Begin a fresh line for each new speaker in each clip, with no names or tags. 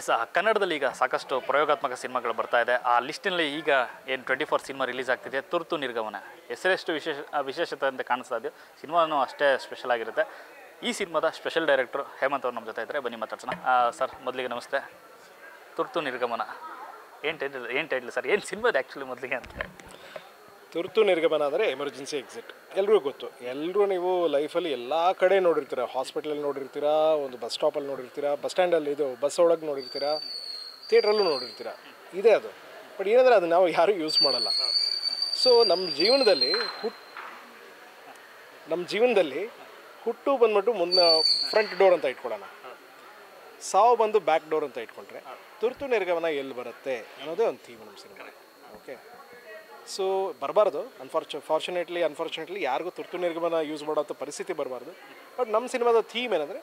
S ಕನ್ನಡದಲ್ಲಿ ಈಗ ಸಾಕಷ್ಟು ಪ್ರಯೋಗಾತ್ಮಕ ಸಿನಿಮಾಗಳು ಬರ್ತಾ ಇದೆ. ಆ ಲಿಸ್ಟಿನಲ್ಲಿ ಈಗ ಏನು ಟ್ವೆಂಟಿ ಫೋರ್ ಸಿನಿಮಾ ರಿಲೀಸ್ ಆಗ್ತಿದೆ, ತುರ್ತು ನಿರ್ಗಮನ. ಹೆಸರೆಷ್ಟು ವಿಶೇಷ ವಿಶೇಷತೆ ಅಂತ ಕಾಣಿಸ್ತಾ ಇದೆಯೋ, ಸಿನಿಮಾನು ಅಷ್ಟೇ ಸ್ಪೆಷಲ್ ಆಗಿರುತ್ತೆ. ಈ ಸಿನಿಮಾದ ಸ್ಪೆಷಲ್ ಡೈರೆಕ್ಟರ್ ಹೇಮಂತ್ ಅವ್ರು ನಮ್ಮ ಜೊತೆ ಇದ್ದರೆ. ಬನ್ನಿ ಮಾತಾಡ್ಸೋಣ. ಸರ್, ಮೊದಲಿಗೆ ನಮಸ್ತೆ. ತುರ್ತು ನಿರ್ಗಮನ. ಏನು ಟೈಟಲ್ ಏನು ಟೈಟ್ಲ್ ಸರ್? ಏನು ಸಿನಿಮಾದ ಆ್ಯಕ್ಚುಲಿ ಮೊದಲಿಗೆ ಅಂತ?
ತುರ್ತು ನಿರ್ಗಮನ ಅಂದರೆ ಎಮರ್ಜೆನ್ಸಿ ಎಕ್ಸಿಟ್ ಎಲ್ರಿಗೂ ಗೊತ್ತು. ಎಲ್ಲರೂ ನೀವು ಲೈಫಲ್ಲಿ ಎಲ್ಲ ಕಡೆ ನೋಡಿರ್ತೀರ. ಹಾಸ್ಪಿಟ್ಲಲ್ಲಿ ನೋಡಿರ್ತೀರಾ, ಒಂದು ಬಸ್ ಸ್ಟಾಪಲ್ಲಿ ನೋಡಿರ್ತೀರಾ ಬಸ್ ಸ್ಟ್ಯಾಂಡಲ್ಲಿ ಇದು ಬಸ್ ಒಳಗೆ ನೋಡಿರ್ತೀರಾ ಥಿಯೇಟ್ರಲ್ಲೂ ನೋಡಿರ್ತೀರ. ಇದೆ ಅದು. ಬಟ್ ಏನಂದರೆ ಅದು ನಾವು ಯಾರೂ ಯೂಸ್ ಮಾಡಲ್ಲ. ಸೊ ನಮ್ಮ ಜೀವನದಲ್ಲಿ ಹುಟ್ ನಮ್ಮ ಜೀವನದಲ್ಲಿ ಹುಟ್ಟು ಬಂದ್ಬಿಟ್ಟು ಮುಂದೆ ಫ್ರಂಟ್ ಡೋರ್ ಅಂತ ಇಟ್ಕೊಳ್ಳೋಣ. ಸಾವು ಬಂದು ಬ್ಯಾಕ್ ಡೋರ್ ಅಂತ ಇಟ್ಕೊಂಡ್ರೆ ತುರ್ತು ನಿರ್ಗಮನ ಎಲ್ಲಿ ಬರುತ್ತೆ ಅನ್ನೋದೇ ಒಂದು ಥೀಮ್ ನಮ್ಮ ಸಿನಿಮಾ ಓಕೆ ಸೊ ಬರಬಾರ್ದು. ಅನ್ಫಾರ್ಚು ಫಾರ್ಚುನೇಟ್ಲಿ ಅನ್ಫಾರ್ಚುನೇಟ್ಲಿ ಯಾರಿಗೂ ತುರ್ತು ನಿರ್ಗಮನ ಯೂಸ್ ಮಾಡೋಂಥ ಪರಿಸ್ಥಿತಿ ಬರಬಾರ್ದು. ಬಟ್ ನಮ್ಮ ಸಿನಿಮಾದ ಥೀಮ್ ಏನಂದರೆ,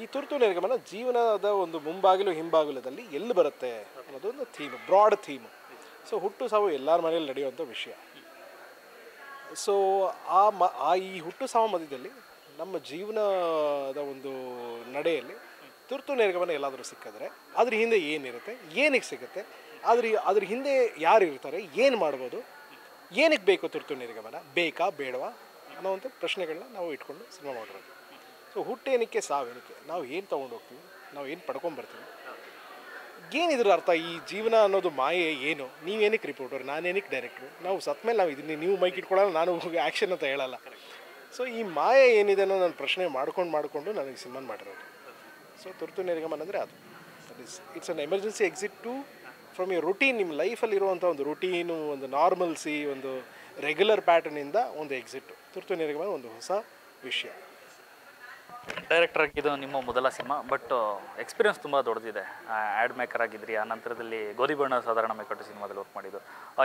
ಈ ತುರ್ತು ನಿರ್ಗಮನ ಜೀವನದ ಒಂದು ಮುಂಬಾಗಿಲು, ಹಿಂಬಾಗಿಲದಲ್ಲಿ ಎಲ್ಲಿ ಬರುತ್ತೆ ಅನ್ನೋದೊಂದು ಥೀಮ್ ಬ್ರಾಡ್ ಥೀಮ್ ಸೊ ಹುಟ್ಟು ಸಾವು ಎಲ್ಲರ ಮನೆಯಲ್ಲಿ ನಡೆಯುವಂಥ ವಿಷಯ. ಸೊ ಆ ಮ ಆ ಈ ಹುಟ್ಟು ಸಾವು ಮಧ್ಯದಲ್ಲಿ ನಮ್ಮ ಜೀವನದ ಒಂದು ನಡೆಯಲ್ಲಿ ತುರ್ತು ನಿರ್ಗಮನ ಎಲ್ಲಾದರೂ ಸಿಕ್ಕಿದ್ರೆ ಅದ್ರ ಹಿಂದೆ ಏನಿರುತ್ತೆ, ಏನಕ್ಕೆ ಸಿಗುತ್ತೆ, ಅದ್ರ ಅದ್ರ ಹಿಂದೆ ಯಾರು ಇರ್ತಾರೆ ಏನು ಮಾಡ್ಬೋದು, ಏನಕ್ಕೆ ಬೇಕು ತುರ್ತು ನಿರ್ಗಮನ, ಬೇಕಾ, ಬೇಡವಾ ಅನ್ನೋವಂಥ ಪ್ರಶ್ನೆಗಳನ್ನ ನಾವು ಇಟ್ಕೊಂಡು ಸಿನಿಮಾ ಮಾಡಿರೋದು. ಸೊ ಹುಟ್ಟೇನಕ್ಕೆ ಸಾವೇನಕ್ಕೆ ನಾವು ಏನು ತೊಗೊಂಡು ಹೋಗ್ತೀವಿ, ನಾವು ಏನು ಪಡ್ಕೊಂಬರ್ತೀವಿ ಏನಿದ್ರ ಅರ್ಥ, ಈ ಜೀವನ ಅನ್ನೋದು ಮಾಯೆ ಏನು ನೀವೇನಕ್ಕೆ ರಿಪೋರ್ಟರ್ ನಾನೇನಕ್ಕೆ ಡೈರೆಕ್ಟ್ರು ನಾವು ಸತ್ ಮೇಲೆ ನಾವು ಇದನ್ನ ನೀವು ಮೈಕ್ ಇಟ್ಕೊಳ್ಳಲ್ಲ, ನಾನು ಆ್ಯಕ್ಷನ್ ಅಂತ ಹೇಳಲ್ಲ. ಸೊ ಈ ಮಾಯೆ ಏನಿದೆ ಅನ್ನೋ ನಾನು ಪ್ರಶ್ನೆ ಮಾಡ್ಕೊಂಡು ಮಾಡಿಕೊಂಡು ನನಗೆ ಸಿನಿಮಾ ಮಾಡಿರೋದು. ಸೊ ತುರ್ತು ನಿರ್ಗಮನ ಅಂದರೆ ಅದು. That is it's an emergency exit to from your routine ನಿಮ್ಮ ಲೈಫಲ್ಲಿ ಇರುವಂಥ ಒಂದು ರುಟೀನು ಒಂದು ನಾರ್ಮಲ್ಸಿ ಒಂದು ರೆಗ್ಯುಲರ್ ಪ್ಯಾಟರ್ನಿಂದ ಒಂದು ಎಕ್ಸಿಟ್ ತುರ್ತು ನಿರ್ಗಮನ ಒಂದು ಹೊಸ ವಿಷಯ.
ಡೈರೆಕ್ಟರ್ ಆಗಿದ್ದು ನಿಮ್ಮ ಮೊದಲ ಸಿನಿಮಾ ಬಟ್ ಎಕ್ಸ್ಪೀರಿಯನ್ಸ್ ತುಂಬ ದೊಡ್ಡದಿದೆ. ಆ್ಯಡ್ ಮೇಕರ್ ಆಗಿದ್ರಿ, ಆ ನಂತರದಲ್ಲಿ ಗೋಧಿ ಬಣ್ಣ ಸಾಧಾರಣ ಮೇಕಟ್ಟು ಸಿನಿಮಾದಲ್ಲಿ ವರ್ಕ್ ಮಾಡಿದ್ದು.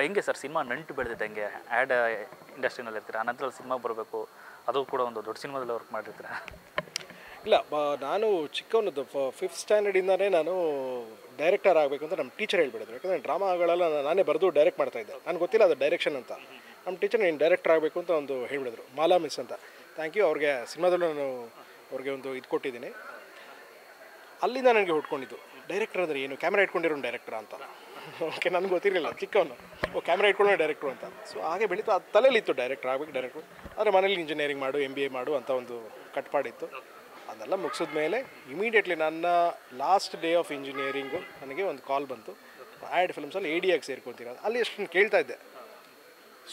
ಹೆಂಗೆ ಸರ್, ಸಿನಿಮಾ ನಂಟು ಬೆಳೆದಿದೆ ಹೆಂಗೆ? ಆ್ಯಡ್ ಇಂಡಸ್ಟ್ರಿನಲ್ಲಿ ಇರ್ತೀರಾ ಆ ನಂತರದಲ್ಲಿ ಸಿನಿಮಾ ಬರಬೇಕು, ಅದು ಕೂಡ ಒಂದು ದೊಡ್ಡ ಸಿನಿಮಾದಲ್ಲಿ ವರ್ಕ್ ಮಾಡಿರ್ತೀರಾ?
ಇಲ್ಲ ನಾನು ಚಿಕ್ಕವನದ್ದು ಫಿಫ್ತ್ ಸ್ಟ್ಯಾಂಡರ್ಡಿಂದನೇ ನಾನು ಡೈರೆಕ್ಟರ್ ಆಗಬೇಕು ಅಂತ ನಮ್ಮ ಟೀಚರ್ ಹೇಳ್ಬಿಡಿದ್ರು ಯಾಕಂದರೆ ಡ್ರಾಮಾಗಳೆಲ್ಲ ನಾನೇ ಬರೆದು ಡೈರೆಕ್ಟ್ ಮಾಡ್ತಾ ಇದ್ದೆ. ನನಗೆ ಗೊತ್ತಿಲ್ಲ ಅದು ಡೈರೆಕ್ಷನ್ ಅಂತ. ನಮ್ಮ ಟೀಚರ್ ನೀನು ಡೈರೆಕ್ಟರ್ ಆಗಬೇಕು ಅಂತ ಒಂದು ಹೇಳಿಬಿಡಿದ್ರು. ಮಾಲಾ ಮಿಸ್ ಅಂತ. ಥ್ಯಾಂಕ್ ಯು ಅವ್ರಿಗೆ ಸಿನಿಮಾದಲ್ಲೂ ನಾನು ಅವ್ರಿಗೆ ಒಂದು ಇದು ಕೊಟ್ಟಿದ್ದೀನಿ. ಅಲ್ಲಿಂದ ನನಗೆ ಹುಟ್ಕೊಂಡಿದ್ದು ಡೈರೆಕ್ಟರ್ ಅಂದರೆ ಏನು? ಕ್ಯಾಮ್ರಾ ಇಟ್ಕೊಂಡಿರೋ ಡೈರೆಕ್ಟರ್ ಅಂತ. ಓಕೆ ನನಗೆ ಗೊತ್ತಿರಲಿಲ್ಲ, ಚಿಕ್ಕವನು. ಓ ಕ್ಯಾಮ್ರಾ ಇಟ್ಕೊಳ್ಳೋ ಡೈರೆಕ್ಟ್ರು ಅಂತ. ಸೊ ಹಾಗೆ ಬೆಳೀತು. ಅದು ತಲೆಯಲ್ಲಿತ್ತು ಡೈರೆಕ್ಟರ್ ಆಗಬೇಕು ಡೈರೆಕ್ಟ್ರು ಆದರೆ ಮನೇಲಿ ಇಂಜಿನಿಯರಿಂಗ್ ಮಾಡು ಎಂ ಎ ಮಾಡು ಅಂತ ಒಂದು ಕಟ್ಪಾಡಿತ್ತು. ಅದೆಲ್ಲ ಮುಗಿಸಿದ ಮೇಲೆ ಇಮಿಡಿಯೇಟ್ಲಿ ನನ್ನ ಲಾಸ್ಟ್ ಡೇ ಆಫ್ ಇಂಜಿನಿಯರಿಂಗು ನನಗೆ ಒಂದು ಕಾಲ್ ಬಂತು. ಆ್ಯಡ್ ಫಿಲ್ಮ್ಸಲ್ಲಿ ಎ ಡಿ ಆಗಿ ಸೇರ್ಕೊತೀರ ಅಲ್ಲಿ ಎಷ್ಟು ಕೇಳ್ತಾ ಇದ್ದೆ.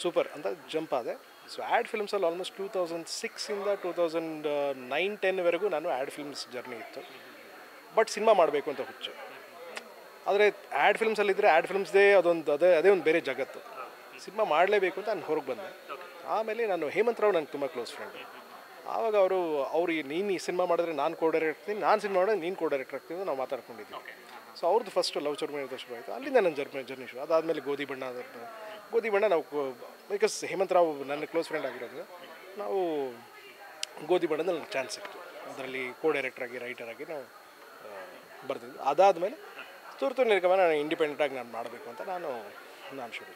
ಸೂಪರ್ ಅಂತ ಜಂಪ್ ಆದೆ. ಸೊ ಆ್ಯಡ್ ಫಿಲ್ಮ್ಸಲ್ಲಿ ಆಲ್ಮೋಸ್ಟ್ ಟೂ ತೌಸಂಡ್ ಸಿಕ್ಸಿಂದ ಟೂ ತೌಸಂಡ್ ನೈನ್ ಟೆನ್ವರೆಗೂ ನಾನು ಆ್ಯಡ್ ಫಿಲ್ಮ್ಸ್ ಜರ್ನಿ ಇತ್ತು. ಬಟ್ ಸಿನಿಮಾ ಮಾಡಬೇಕು ಅಂತ ಹುಚ್ಚು. ಆದರೆ ಆ್ಯಡ್ ಫಿಲ್ಮ್ಸಲ್ಲಿದ್ದರೆ ಆ್ಯಡ್ ಫಿಲ್ಮ್ಸ್ದೇ ಅದೊಂದು ಅದೇ ಅದೇ ಒಂದು ಬೇರೆ ಜಗತ್ತು. ಸಿನಿಮಾ ಮಾಡಲೇಬೇಕು ಅಂತ ನಾನು ಹೊರಗೆ ಬಂದೆ. ಆಮೇಲೆ ನಾನು ಹೇಮಂತ್ ರಾವ್ ನನಗೆ ತುಂಬ ಕ್ಲೋಸ್ ಫ್ರೆಂಡ್ ಆವಾಗ ಅವರು ಅವ್ರು ನೀನು ಈ ಸಿನಿಮಾ ಮಾಡಿದ್ರೆ ನಾನು ಕೋ ಡೈರೆಕ್ಟ್ ಆಗ್ತೀನಿ ನಾನು ಸಿನಿಮಾ ಮಾಡಿದ್ರೆ ನೀನು ಕೋ ಡೈರೆಕ್ಟ್ ಆಗ್ತೀನಿ ಅಂತ ನಾವು ಮಾತಾಡ್ಕೊಂಡಿದ್ವಿ ಸೊ ಅವ್ರದ್ದು ಫಸ್ಟ್ ಲವ್ ಚರ್ಮ ಶುರು ಆಯಿತು. ಅಲ್ಲಿಂದ ನನ್ನ ಜರ್ಮೆ ಜರ್ನಿ ಶುರು. ಅದಾದಮೇಲೆ ಗೋಧಿ ಬಣ್ಣ ಅದ ಗೋಧಿ ಬಣ್ಣ ನಾವು ಬಿಕಾಸ್ ಹೇಮಂತ್ ರಾವ್ ನನ್ನ ಕ್ಲೋಸ್ ಫ್ರೆಂಡ್ ಆಗಿರೋದು ನಾವು ಗೋಧಿ ಬಣ್ಣದ ನನಗೆ ಚಾನ್ಸ್ ಸಿಕ್ತು. ಅದರಲ್ಲಿ ಕೋ ರೈಟರ್ ಆಗಿ ನಾವು ಬರ್ತಿದ್ವಿ. ಅದಾದಮೇಲೆ ತುರ್ತು ನಿರ್ಗಮನ ನಾನು ಇಂಡಿಪೆಂಡೆಂಟಾಗಿ ನಾನು ಮಾಡಬೇಕು ಅಂತ ನಾನು ನಾನು ಶುರು